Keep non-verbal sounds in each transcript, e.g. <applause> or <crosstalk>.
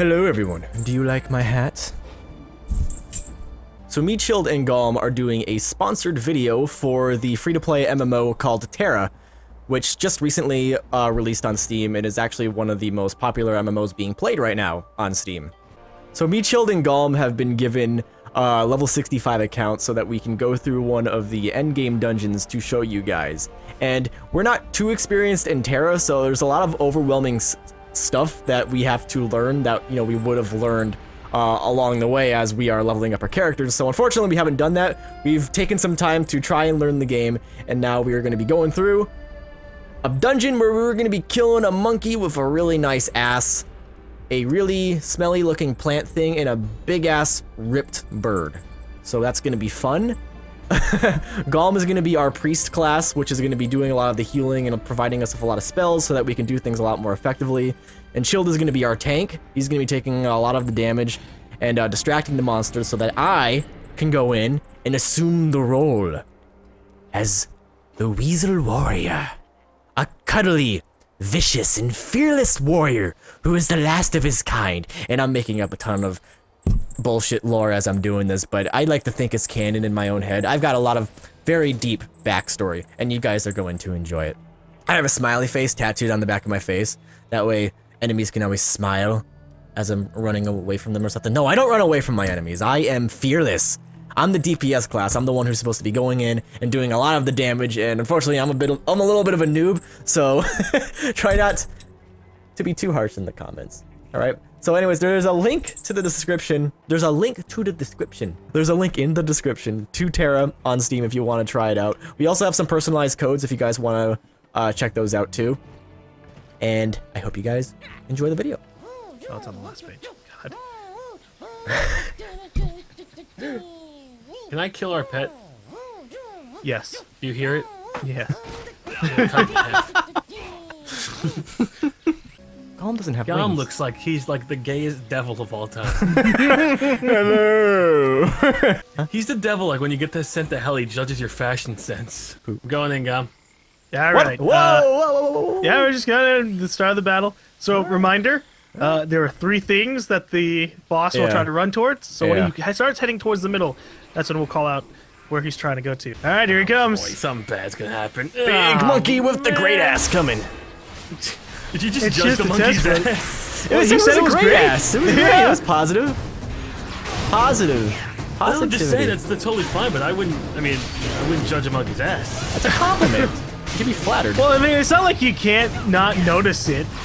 Hello everyone, do you like my hat? So me, Chilled, and Galm are doing a sponsored video for the free-to-play MMO called TERA, which just recently uh, released on Steam and is actually one of the most popular MMOs being played right now on Steam. So me, Chilled, and Galm have been given uh, level 65 account so that we can go through one of the endgame dungeons to show you guys. And we're not too experienced in TERA, so there's a lot of overwhelming stuff that we have to learn that, you know, we would have learned uh, along the way as we are leveling up our characters. So unfortunately, we haven't done that. We've taken some time to try and learn the game, and now we are going to be going through a dungeon where we're going to be killing a monkey with a really nice ass, a really smelly looking plant thing, and a big ass ripped bird. So that's going to be fun. <laughs> Galm is going to be our priest class, which is going to be doing a lot of the healing and providing us with a lot of spells so that we can do things a lot more effectively. And Chilled is going to be our tank. He's going to be taking a lot of the damage and uh, distracting the monsters so that I can go in and assume the role as the Weasel Warrior. A cuddly, vicious, and fearless warrior who is the last of his kind. And I'm making up a ton of bullshit lore as I'm doing this, but I like to think it's canon in my own head. I've got a lot of very deep backstory, and you guys are going to enjoy it. I have a smiley face tattooed on the back of my face. That way, enemies can always smile as I'm running away from them or something. No, I don't run away from my enemies. I am fearless. I'm the DPS class. I'm the one who's supposed to be going in and doing a lot of the damage, and unfortunately, I'm a bit, I'm a little bit of a noob, so <laughs> try not to be too harsh in the comments. All right. So anyways, there's a link to the description. There's a link to the description. There's a link in the description to TERA on Steam if you want to try it out. We also have some personalized codes if you guys want to uh, check those out too. And I hope you guys enjoy the video. Oh, it's on the last page. God. Can I kill our pet? Yes. Do you hear it? Yeah. <laughs> Galm doesn't have Galm wings. looks like he's like the gayest devil of all time. <laughs> Hello. <laughs> he's the devil. Like when you get that sent to hell, he judges your fashion sense. I'm going in, Galm. Yeah, all What? right. Whoa, Uh, whoa, whoa, whoa, whoa. yeah, we're just gonna the start of the battle. So reminder, uh, there are three things that the boss will try to run towards. So Yeah. when he starts heading towards the middle, that's when we'll call out where he's trying to go to. All right, here he comes. Boy, something bad's gonna happen. Big Ah, monkey with the great ass coming. <laughs> Did you just It's judge just the a monkey's test ass? <laughs> It was, you it said it a was great great. ass. It was great. Yeah. It was positive. Positive. I would just say Positivity. that's, that's totally fine, but I wouldn't. I mean, I wouldn't judge a monkey's ass. That's a compliment. you should be flattered. Well, I mean, it's not like you can't not notice it. <laughs>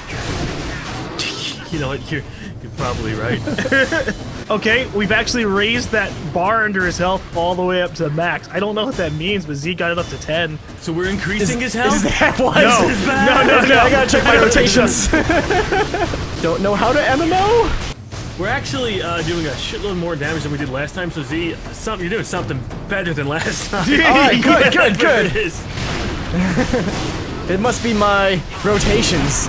You know what? You're you're probably right. <laughs> Okay, we've actually raised that bar under his health all the way up to max. I don't know what that means, but Z got it up to 10. So we're increasing his health. Is that <laughs> what? No, no, no, Okay, no. I gotta check my <laughs> rotations. <laughs> Don't know how to MMO? We're actually uh, doing a shitload more damage than we did last time. So Z, some, you're doing something better than last time. All right, good, good, good. It is. It must be my rotations.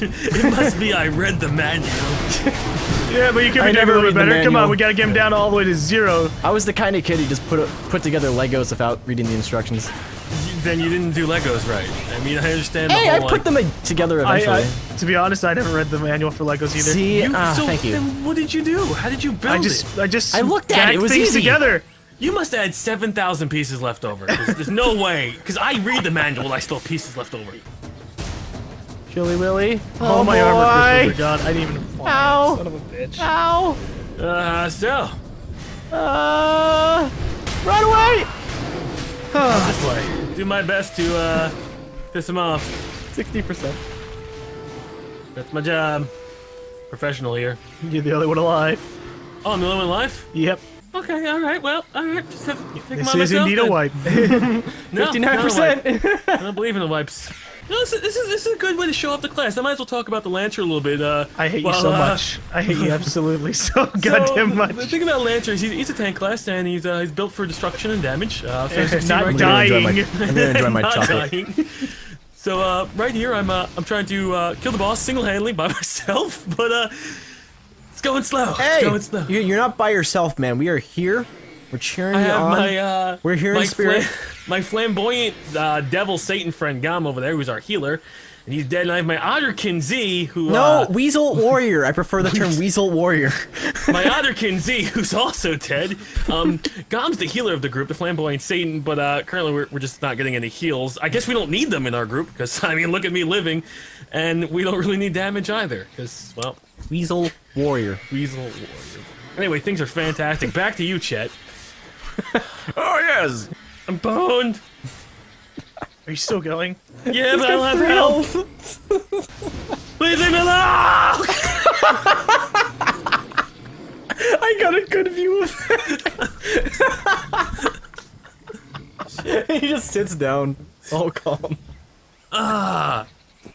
It must be I read the manual. Yeah, but you can I be doing never a little bit better. Come on, we gotta get him down all the way to zero. I was the kind of kid who just put put together Legos without reading the instructions. Then you didn't do Legos right. I mean, I understand. Hey, the I put like, them together eventually. I, to be honest, I never read the manual for Legos either. See, You, ah, so thank you. Then what did you do? How did you build I just, it? I just, I looked at it, stacked it was things easy. together. You must have had seven thousand pieces left over. 'cause There's no way. Because I read the manual, and I still have pieces left over. Chilly Willy. Oh, my boy. armor crystals are gone. I didn't even. Ow. Son of a bitch. Ow! Uh, so Uh, run away! this way. Do my best to uh, piss him off. 60%. That's my job. Professional here. You're the only one alive. Oh, I'm the only one alive? Yep. Okay, alright, well, alright. Just have to take This is myself indeed <laughs> a wipe. No, a wipe. 59%. I don't believe in the wipes. No, this is, this is this is a good way to show off the class. I might as well talk about the Lancer a little bit. Uh, I hate well, you so uh, much. I hate you <laughs> absolutely so so, goddamn The much. thing about Lancer is he's, he's a tank class and he's uh, he's built for destruction and damage. Uh, so 16 Not right dying. I'm gonna enjoy my <laughs> Not chocolate. dying. So uh, right here, I'm uh, I'm trying to uh, kill the boss single-handedly by <laughs> myself, but uh, it's going slow. Hey, it's going slow. you- you're not by yourself, man. We are here. We're cheering I you have on. my uh, We're here in spirit. My flamboyant uh, devil Satan friend Galm over there, who's our healer, and He's dead, and I have my Otterkin Z, who No, uh, Weasel Warrior. I prefer the <laughs> term Weasel Warrior. <laughs> my Otterkin Z, who's also dead. Um, Gom's the healer of the group, the flamboyant Satan, but uh, currently we're, we're just not getting any heals. I guess we don't need them in our group because <laughs> I mean, look at me living, and we don't really need damage either because well, Weasel Warrior. Weasel Warrior. Anyway, things are fantastic. Back to you, Chet. Oh yes. I'm boned. Are you still going? Yeah, but I don't have help. Please leave me alone. <laughs> I got a good view of it. <laughs> he just sits down, all calm. Ah.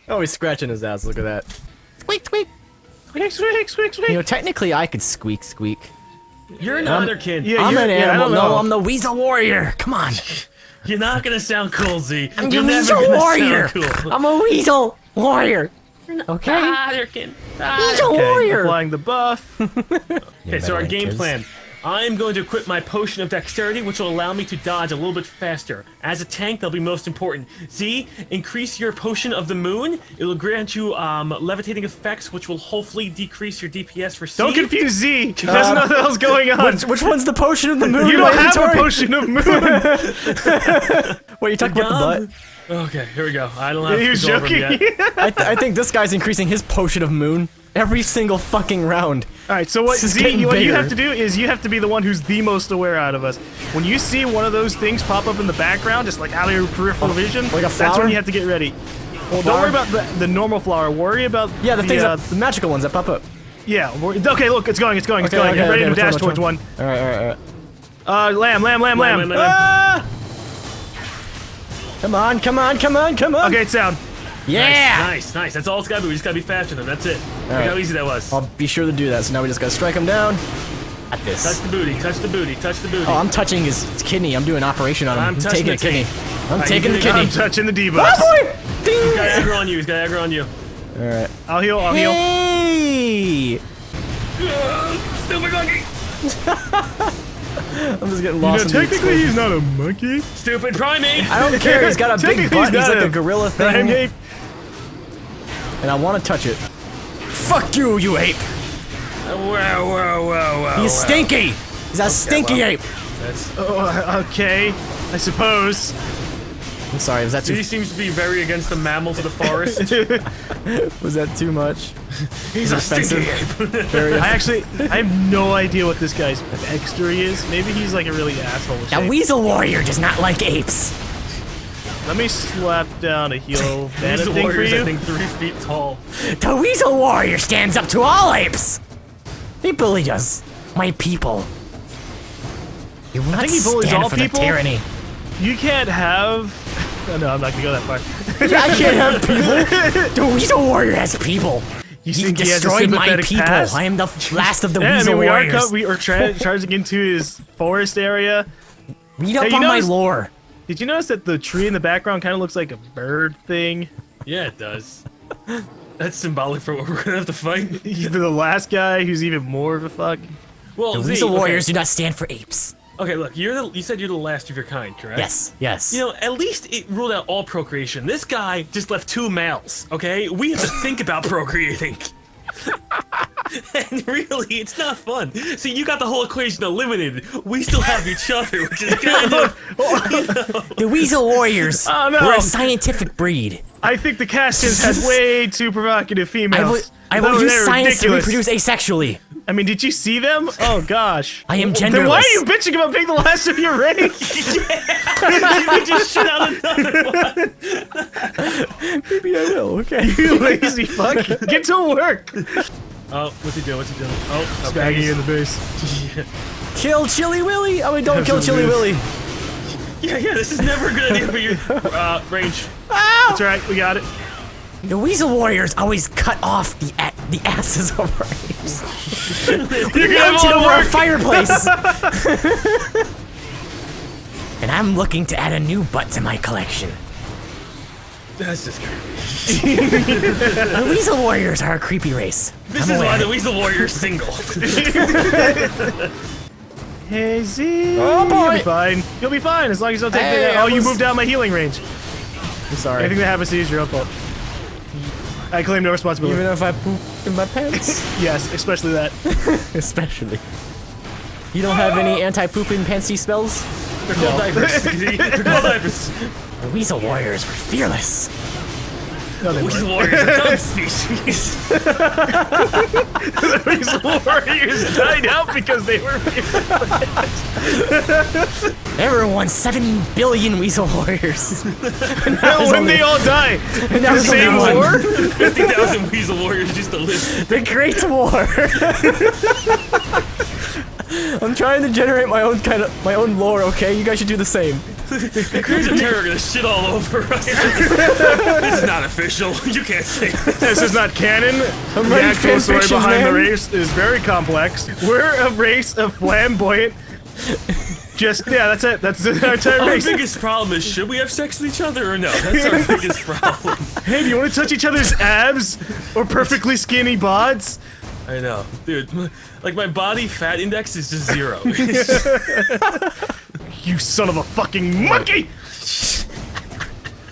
Oh, he's scratching his ass. Look at that. Squeak, squeak. Squeak, squeak, squeak, squeak. You know, technically, I could squeak, squeak. You're an Um, Otterkin. yeah, I'm you're- an I animal. don't no, know. I'm the Weasel Warrior. Come on. <laughs> You're not gonna sound cool, Z. I'm You're the never Weasel gonna Warrior. sound cool. I'm a Weasel Warrior. Okay. Otterkin. Weasel Okay, Warrior. applying the buff. <laughs> Okay, so our game plan. I'm going to equip my potion of dexterity, which will allow me to dodge a little bit faster. As a tank, that'll be most important. Z, increase your potion of the moon. It will grant you um, levitating effects, which will hopefully decrease your DPS for C. Don't confuse Z. He doesn't know what the hell's going on. Which, which one's the potion of the moon? you in my don't have a potion of <laughs> moon. Wait, you talking about the butt? Okay, here we go. I don't have he to was go over them joking. yet. <laughs> I, th- I think this guy's increasing his potion of moon every single fucking round. All right, so what, Z, what you have to do is you have to be the one who's the most aware out of us. When you see one of those things pop up in the background, just like out of your peripheral vision, like that's when you have to get ready. Well, don't worry about the, the normal flower. Worry about Yeah, the, things, uh, that, the magical ones that pop up. yeah. Okay, look, it's going, it's going, it's going. okay, Get ready okay, to dash towards one. All right, all right, all right. Uh, lamb, lamb, lamb, lamb. Lamb, lamb, lamb. Ah! Come on, come on, come on, come on. Okay, it's down. Yeah. Nice, nice. That's all it's gotta be. We just gotta be faster than them. That's it. Look right. how easy that was. I'll be sure to do that. So now we just gotta strike him down. At this. Touch the booty, touch the booty, touch the booty. Oh, I'm touching his, kidney. I'm doing an operation on him. I'm touching taking a the kidney. I'm Right, taking the kidney. I'm touching the Ah, debuffs. boy! He's got aggro on you. He's got aggro on you. All right. I'll heal, I'll heal. Hey! <laughs> Stupid monkey. <laughs> <laughs> I'm just getting You know, lost. in the technically he's not a monkey. Stupid primate. I don't care. He's got a <laughs> big butt. he's He's like a a gorilla thing, Primate. and I want to touch it. Fuck you, you ape! Whoa, whoa, whoa, whoa. He's whoa. stinky. He's a stinky well. ape. That's, Oh, okay, I suppose. I'm sorry. Was that too? he seems to be very against the mammals of the forest. <laughs> Was that too much? <laughs> He's a offensive. stinky ape. <laughs> I actually, I have no idea what this guy's backstory is. Maybe he's like a really asshole. The shape. weasel warrior does not like apes. Let me slap down a heel mana He's the thing for warrior's, I think, three feet tall. The weasel warrior stands up to all apes. He bullied us, my people. You will not think he bullies all for people. the tyranny. You can't have. Oh, <laughs> no, I'm not gonna go that far. I can't have <laughs> people. The weasel warrior has people. You He think he has a destroyed my people. past? I am the last of the Yeah, I weasel mean, we are, warriors. co- we are tra- <laughs> charging into his forest area. Read up Hey, you on my lore. Did you notice that the tree in the background kind of looks like a bird thing? Yeah, it does. That's symbolic for what we're gonna have to fight. the last guy who's even more of a fuck. Well, The Z, weasel okay. warriors do not stand for apes. Okay, look, you're the. You said you're the last of your kind, correct? Yes, yes. You know, at least it ruled out all procreation. This guy just left two males. Okay, we have to think about procreating. <laughs> and really, it's not fun. See, you got the whole equation eliminated. We still have each other, which is kind of. the weasel warriors <laughs> Oh, no. were a scientific breed. I think the Castanics had way <laughs> too provocative I females. will, I They will use they were science to reproduce asexually. I mean, did you see them? Oh gosh. I am Then why are you bitching about being the last of your race? <laughs> <laughs> you just shit out another one. Maybe I will. Okay. <laughs> you lazy fuck. Get to work. Oh, what's he doing? What's he doing? Oh, okay. Bagging you in the base. kill Chili Willy. Oh, wait, don't kill Chili Absolutely. Willy. Yeah, yeah, this is never a good idea for your uh, range. That's right. We got it. The weasel warriors always cut off the a- the asses of our apes. You're gonna have Mounted over the a fireplace. <laughs> <laughs> and I'm looking to add a new butt to my collection. That's just creepy. <laughs> The weasel warriors are a creepy race. This I'm is aware. why the Weasel Warrior's single. Hey Z. Oh, boy. You'll be fine. You'll be fine as long as you don't take Hey, the. I Oh, you moved down my healing range. I'm sorry. Anything that happens to you is your own fault. I claim no responsibility. Even if I poop in my pants. <laughs> yes, especially that. <laughs> Especially. You don't have any anti-pooping pantsy spells? They're called diapers. See? <laughs> They're called diapers. The Weasel Warriors were fearless. No, they Weasel weren't. warriors are dumb <laughs> species. <laughs> Weasel warriors died out because they were. there were Everyone, seven billion Weasel Warriors. <laughs> Hell, when they all die. And that was Same war? 50,000 weasel warriors just to live. The Great War. I'm trying to generate my own kind of my own lore. Okay, you guys should do the same. The crews of terror are gonna shit all over us. <laughs> this is not official. <laughs> You can't say this. This is not canon. I'm The writing actual story fictions, behind the race is very complex. We're a race of flamboyant. Just yeah, that's it. That's the entire Our race. biggest problem is should we have sex with each other or no? That's our <laughs> biggest problem. Hey, do you want to touch each other's abs or perfectly skinny bods? I know, dude. m- Like my body fat index is just zero. You son of a fucking monkey!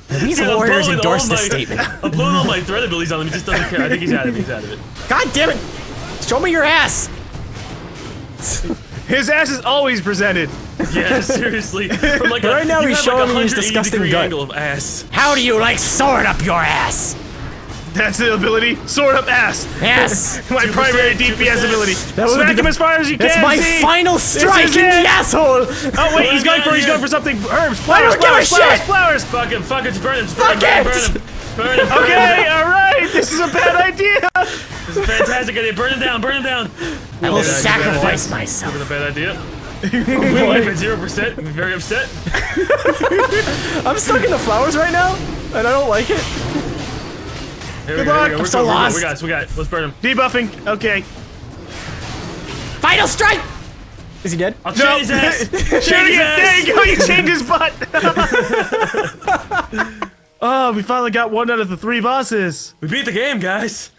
The Weasel Dude, I'm Warriors endorse this my- statement. <laughs> I'm blowing all my thread abilities on him. He just doesn't care. I think he's out of it. He's out of it. God damn it! Show me your ass. His ass is always presented. <laughs> Yeah, seriously. From like a, Right now he's showing like me his 180 disgusting gut. angle of ass. How do you like sword up your ass? That's the ability. Sword up ass. Yes. <laughs> My 2%, primary DPS 2%. ability. That would Smack be him as far as you That's can. my Z. final strike is in the asshole. Oh wait, he's going for he's going for something. Herbs, I flowers, don't give a flowers, flowers, shit. flowers. Fuck him. Fuck it. Burn him. Burn him. Fuck Burn it. him. Burn him. Burn him. Okay, all right. This is a bad idea. This is a fantastic idea. Burn him down. Burn him down. I will Yeah, sacrifice myself. This is a bad idea. <laughs> We live at zero percent. I'm very upset. <laughs> I'm stuck in the flowers right now, and I don't like it. Here Good go. luck. Here we go. I'm We're so good, we're good, lost. We got this. We got it. Let's burn him. Debuffing. Okay. Final strike. Is he dead? I'll No. chain his <laughs> ass. Shoot his. There you go. You changed his <laughs> butt. <laughs> oh, we finally got one out of the three bosses. We beat the game, guys.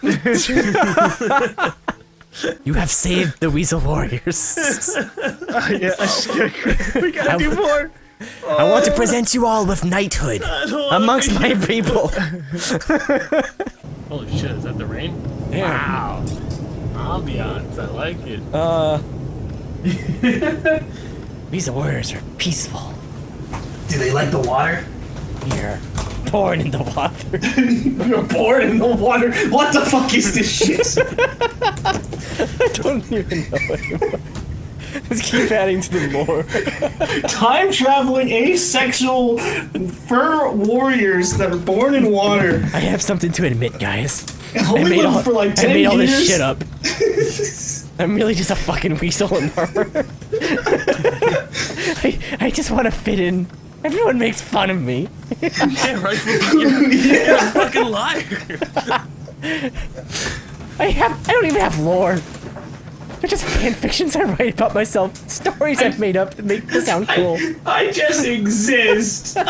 You have saved the Weasel Warriors. Oh, yeah, we gotta do more. I want to present you all with knighthood amongst my people. Holy shit! Is that the rain? Wow. Ambiance. I like it. Uh, <laughs> Weasel Warriors are peaceful. Do they like the water? You're born in the water. <laughs> You're born in the water. What the fuck is this shit? <laughs> I don't even know anymore. <laughs> Let's keep adding to the lore. <laughs> Time traveling asexual fur warriors that are born in water. I have something to admit, guys. <laughs> I Only made all, for like I 10 made all years. this shit up. I'm really just a fucking weasel in armor. I, I just want to fit in. Everyone makes fun of me. Yeah, right. You're, you're a fucking liar. I have I don't even have lore. They're just fan fictions I write about myself. Stories I've made up to make me sound cool. I just exist. <laughs>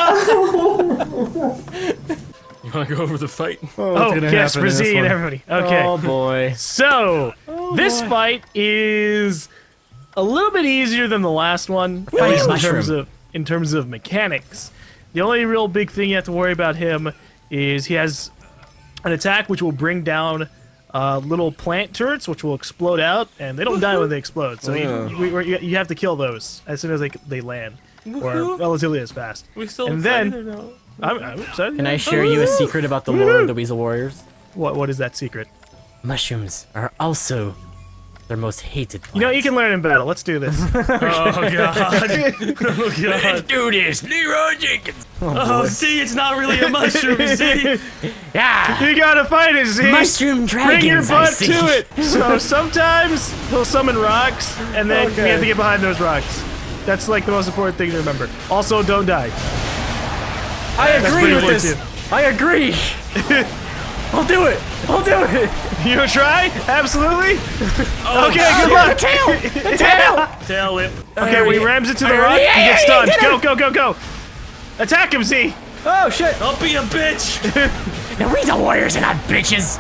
You want to go over the fight? Oh, oh yes, for Z and everybody. Okay. Oh boy. So, oh, this fight is a little bit easier than the last one, at least in terms of in terms of mechanics. The only real big thing you have to worry about him is he has an attack which will bring down uh, little plant turrets, which will explode out, and they don't die when they explode. So you, you, you, you have to kill those as soon as they they land, or relatively as fast. We still And then- excited or no? I'm, I'm excited. Can I share you a secret about the lore of the Weasel Warriors? What what is that secret? Mushrooms are also their most hated plants. You know, you can learn in battle. Let's do this. <laughs> Oh god. <laughs> oh god. do this, Leroy Jenkins. Oh, oh see, it's not really a mushroom. <laughs> See, Yeah. you gotta fight it, Z. Mushroom dragons. Bring your butt to it. So sometimes he'll summon rocks, and then we have to get behind those rocks. That's like the most important thing to remember. Also, don't die. I agree with important this. I agree. I'll do it. I'll do it. <laughs> You gonna try? Absolutely. Oh, Okay, good The luck. tail. The <laughs> tail. tail whip. Okay, we rams into the I rock. already- He gets stunned. did Go, go, go, go. Attack him, Z. Oh shit. I'll be a bitch. <laughs> No, we the Warriors are not bitches.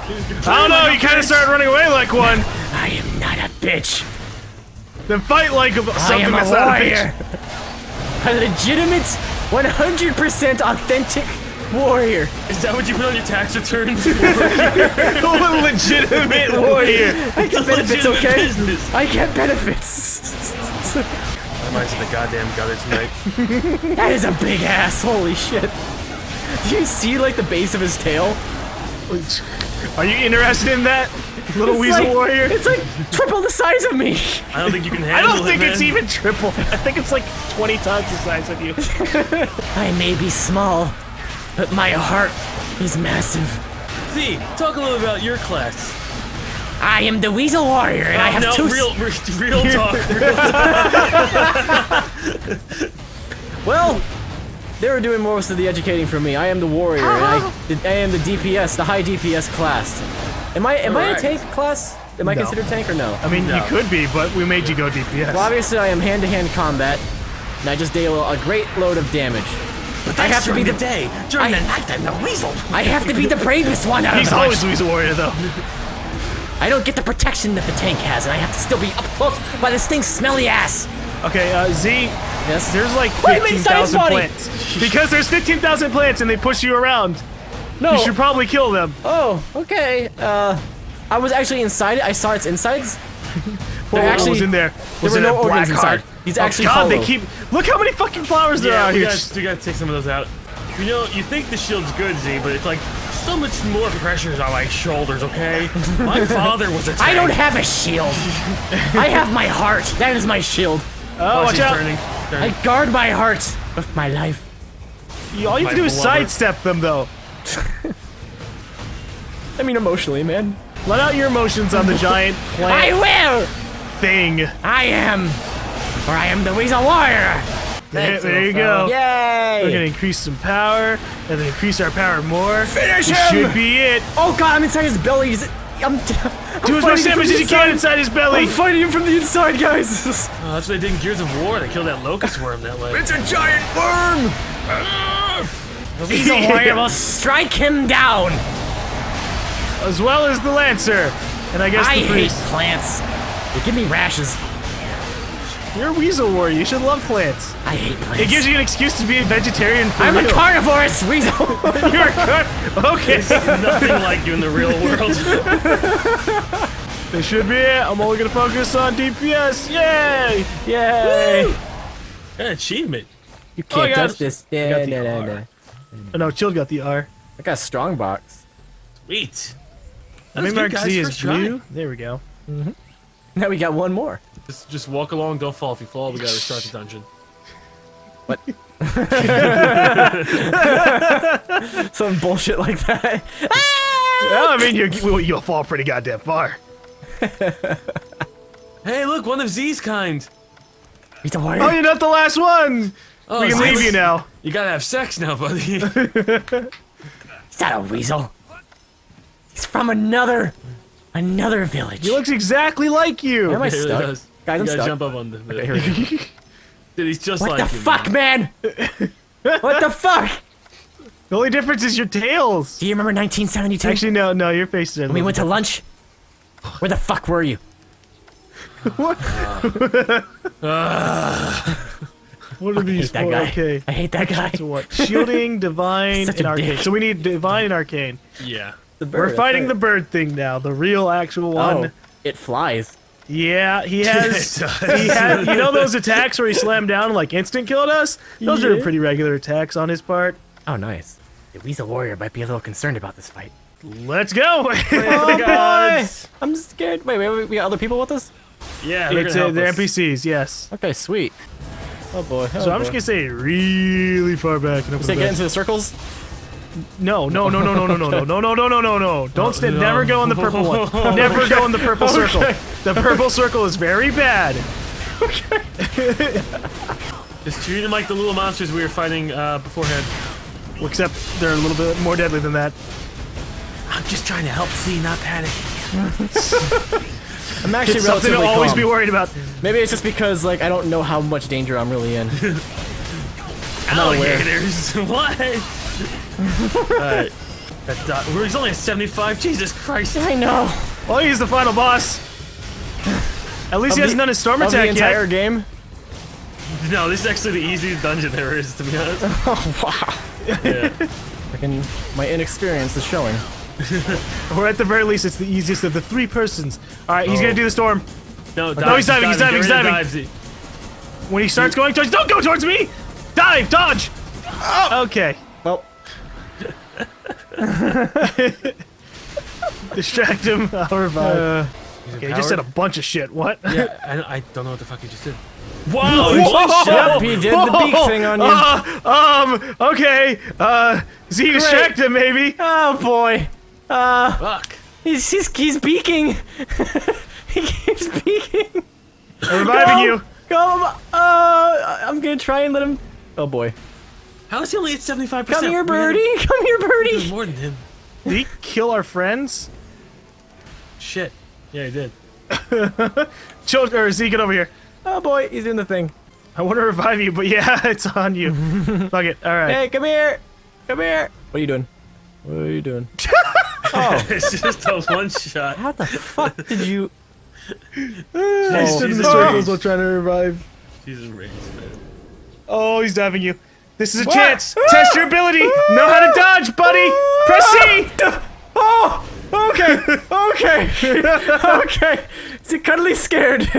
I don't know. You kind of started running away like one. I am not a bitch. Then fight like a, I something am a that's not a bitch. A legitimate, 100% authentic warrior. Is that what you put on your tax returns? <laughs> <laughs> legitimate warrior. I get benefits, okay? business. I get benefits. I might have the goddamn gutter tonight. <laughs> That is a big ass. Holy shit. Do you see like the base of his tail? Are you interested in that, little It's weasel like- warrior? It's like triple the size of me. I don't think you can handle it. I don't think it, it's even triple. I think it's like 20 times the size of you. I may be small, but my heart is massive. Z, talk a little about your class. I am the Weasel Warrior, and I Oh, have no, two. real, real, real talk. Real talk. <laughs> Well, they were doing most of the educating for me. I am the warrior, and I, uh-huh. I am the DPS, the high DPS class. Am I am I a Alright. tank class? Am I No. considered tank or no? I mean, No. you could be, but we made you go DPS. Well, obviously I am hand-to-hand combat, and I just deal a great load of damage. I have to be the the day. During I- the night, I'm the weasel. I have to be the bravest one out of He's the always bunch. weasel warrior, though. I don't get the protection that the tank has, and I have to still be up close by this thing's smelly ass. Okay, uh, Z, Yes. there's like Why am I inside his 15,000 plants. Because there's 15,000 plants and they push you around. no. You should probably kill them. Oh, okay. Uh, I was actually inside it. I saw its insides. What They're actually was in there? Was were it no a black organs inside. heart? He's Oh, actually God, they keep. Look how many fucking flowers there Yeah, are we here. gotta, we gotta take some of those out. You know, you think the shield's good, Z, but it's like so much more pressure's on my shoulders, okay? My <laughs> father was a tank. I don't have a shield. I have my heart. That is my shield. Oh, oh watch she's out! turning. I guard my heart with my life. You- All you have to do is sidestep them, though. <laughs> I mean, emotionally, man. Let out your emotions on the giant <laughs> plant. I will. Thing. I am, or I am the Weasel Warrior. There, there you go. Yay! We're gonna increase some power, and then increase our power more. Finish This him! should be it. Oh god, I'm inside his belly. Is it- I'm, <laughs> Do as much damage as you can inside his belly. I'm fighting him from the inside, guys. <laughs> Oh, that's what they did in Gears of War. They killed that locust worm that way. It's a giant worm. The <laughs> Weasel Warrior will strike him down. as well as the lancer, and I guess I the hate priest. plants. They give me rashes. You're a weasel warrior. You should love plants. I hate plants. It gives you an excuse to be a vegetarian for I'm real. a carnivorous weasel. <laughs> You're a car- Okay, Nothing like you in the real world. <laughs> this should be it. I'm only gonna focus on DPS. Yay! Yay! An achievement. You Oh, can't got- touch this. I Yeah, got the nah, nah, R. nah. Oh, no, Chill got the R. I got a strong box. Sweet. Let That me was mark. Z as First blue. There we go. Mm-hmm. <laughs> Now we got one more. Just, just walk along, don't fall. If you fall, we gotta restart the dungeon. What? <laughs> Some bullshit like that. Well, I mean, you well, you'll fall pretty goddamn far. <laughs> Hey, look, one of Z's kind. Weasel Oh, Warrior. you're not the last one. Oh, We can Z, leave you now. You gotta have sex now, buddy. He's not a weasel. He's from another, another village. He looks exactly like you. Am I He really stuck? does. Guys, I'm you gotta stuck. jump up on the. the Okay, here we go. <laughs> Dude, he's just What like the you, fuck, man? <laughs> what the fuck? The only difference is your tails. Do you remember 1972? Actually, no, no, your face is. when we went to lunch? Where the fuck were you? <laughs> What ah. what are these hate that guy. Okay. I hate that guy. So what? Shielding, divine, Such and arcane. dick. So we need divine and arcane. Yeah. The bird, We're fighting right. the bird thing now, the real actual one. Oh, it flies. Yeah, he <laughs> has. It does. he had, you know those attacks where he slammed down and like instant killed us? Those are pretty regular attacks on his part. Oh, nice. The Weasel Warrior might be a little concerned about this fight. Let's go. <laughs> Oh, guys. I'm scared. Wait, wait, wait, we got other people with us? Yeah, they're it's gonna uh, help the us. NPCs, yes. Okay, sweet. Oh boy. So I'm just gonna say really far back. And open Say the get into the circles. No, no, no, no, no, no, no, no, no, no, no, no, no, no. Don't stand. Never go in the purple one. Never go in the purple circle. The purple circle is very bad. Just treat them like the little monsters we were fighting uh, beforehand. Except they're a little bit more deadly than that. I'm just trying to help Z not panic. I'm actually It's something to always calm. be worried about. Maybe it's just because like I don't know how much danger I'm really in. not aware. Alligators. what? <laughs> Alright. That dot. He's only at 75. Jesus Christ. I know. Oh, he's the final boss. At least Of he hasn't the- done his storm Of the entire yet. game. No, this is actually the easiest dungeon there is, to be honest. <laughs> Oh wow. Yeah. Freaking, my inexperience is showing. <laughs> Or at the very least, it's the easiest of the three persons. All right, he's gonna oh. do the storm. No, oh, No, he's diving, he's diving, he's Get rid of diving. When he starts going towards, don't go towards me! Dive, dodge. Oh. Okay, Well, <laughs> distract him. <laughs> I'll revive. uh, okay, he just said a bunch of shit. What? Yeah, <laughs> I, I don't know what the fuck you just did. Whoa! yep, he did the beak thing on you. Uh, um. Okay. Uh. Z distract him, maybe. Oh boy. Uh, Fuck. he's he's, he's beaking. he keeps beaking. I'm reviving Go, you. Go. Uh, I'm gonna try and let him. Oh boy. How is he only at 75%? Come here, We had- birdie. Come here, He birdie. more than him. Did he kill our friends? Shit. Yeah, he did. <laughs> Children, or Z, get over here. Oh boy, he's doing the thing. I want to revive you, but yeah, <laughs> it's on you. <laughs> Fuck it. All right. Hey, come here. Come here. What are you doing? What are you doing? oh, it's just a one shot. How the fuck did you? Oh. Oh. He's Oh. stood in the circles Christ. while trying to revive. Jesus raised, man. Oh, he's diving you. This is a What? chance. Ah! Test your ability. know how to ah! dodge, buddy. Press C. Ah! Oh, okay, okay, <laughs> okay. Is it cuddly scared? <laughs> okay,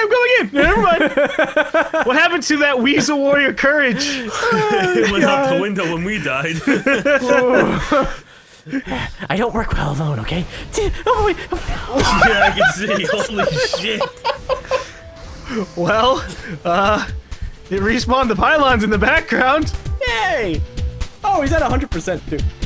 I'm going in. Never mind. <laughs> what happened to that Weasel Warrior courage? It went out the window when we died. I don't work well alone. Okay. Oh wait. yeah, I can see. Holy shit. Well, uh, it respawned the pylons in the background. Yay! Oh, he's at 100% too.